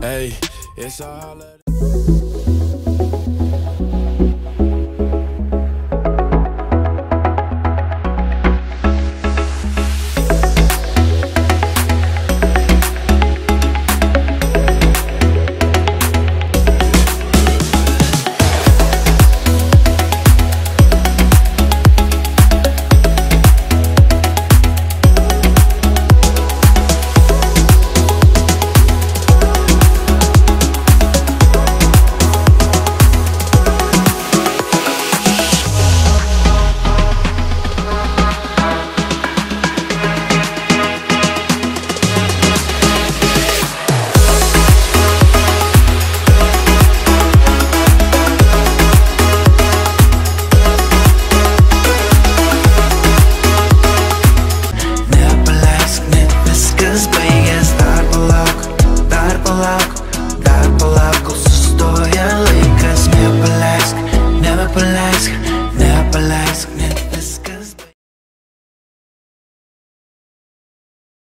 Hey, it's all